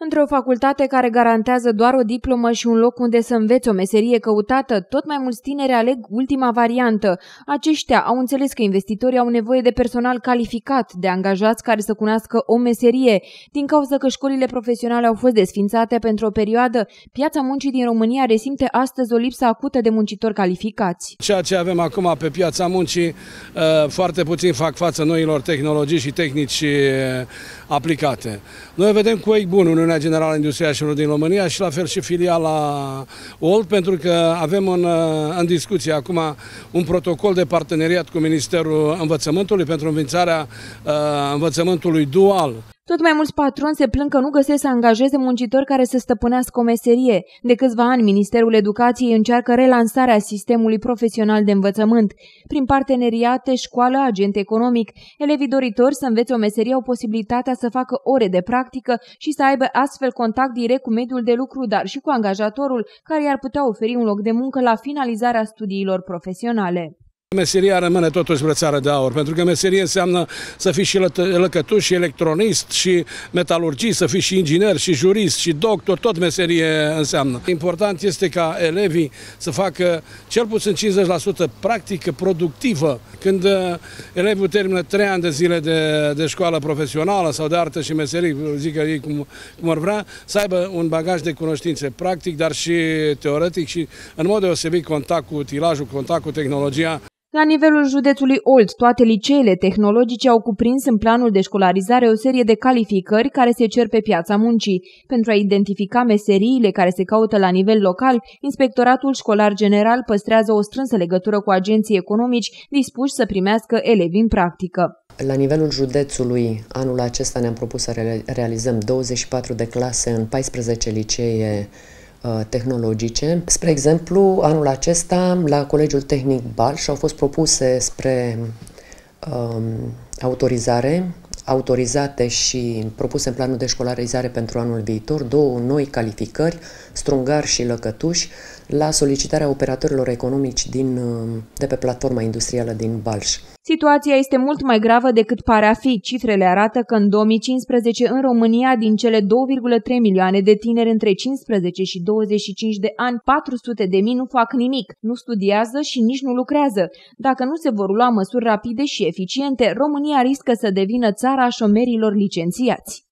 Într-o facultate care garantează doar o diplomă și un loc unde să înveți o meserie căutată, tot mai mulți tineri aleg ultima variantă. Aceștia au înțeles că investitorii au nevoie de personal calificat, de angajați care să cunoască o meserie. Din cauza că școlile profesionale au fost desfințate pentru o perioadă, piața muncii din România resimte astăzi o lipsă acută de muncitori calificați. Ceea ce avem acum pe piața muncii, uh, foarte puțin fac față noilor tehnologii și tehnici uh, aplicate. Noi vedem cu ei bun Uniunea Generală Industrială din România și la fel și filiala OLD, pentru că avem în, în discuție acum un protocol de parteneriat cu Ministerul Învățământului pentru înființarea uh, învățământului dual. Tot mai mulți patroni se plâng că nu găsesc să angajeze muncitori care să stăpânească o meserie. De câțiva ani, Ministerul Educației încearcă relansarea sistemului profesional de învățământ. Prin parteneriate, școală, agent economic, elevii doritori să învețe o meserie au posibilitatea să facă ore de practică și să aibă astfel contact direct cu mediul de lucru, dar și cu angajatorul, care i-ar putea oferi un loc de muncă la finalizarea studiilor profesionale. Meseria rămâne totuși brățară de aur, pentru că meserie înseamnă să fii și lăcătuș, și electronist, și metalurgist, să fii și inginer, și jurist, și doctor, tot meserie înseamnă. Important este ca elevii să facă cel puțin 50% practică productivă. Când uh, elevul termină 3 ani de zile de, de școală profesională sau de artă și meserii, zic ei cum, cum ar vrea, să aibă un bagaj de cunoștințe practic, dar și teoretic și în mod deosebit contact cu utilajul, contact cu tehnologia. La nivelul județului Olt, toate liceele tehnologice au cuprins în planul de școlarizare o serie de calificări care se cer pe piața muncii. Pentru a identifica meseriile care se caută la nivel local, Inspectoratul Școlar General păstrează o strânsă legătură cu agenții economici dispuși să primească elevi în practică. La nivelul județului, anul acesta ne-am propus să realizăm 24 de clase în 14 licee Uh, tehnologice. Spre exemplu, anul acesta, la Colegiul Tehnic Balș au fost propuse spre um, autorizare, autorizate și propuse în planul de școlarizare pentru anul viitor, două noi calificări, strungar și lăcătuși, la solicitarea operatorilor economici din, um, de pe platforma industrială din Balș. Situația este mult mai gravă decât pare a fi. Cifrele arată că în 2015 în România, din cele 2,3 milioane de tineri între 15 și 25 de ani, 400 de mii nu fac nimic, nu studiază și nici nu lucrează. Dacă nu se vor lua măsuri rapide și eficiente, România riscă să devină țara șomerilor licențiați.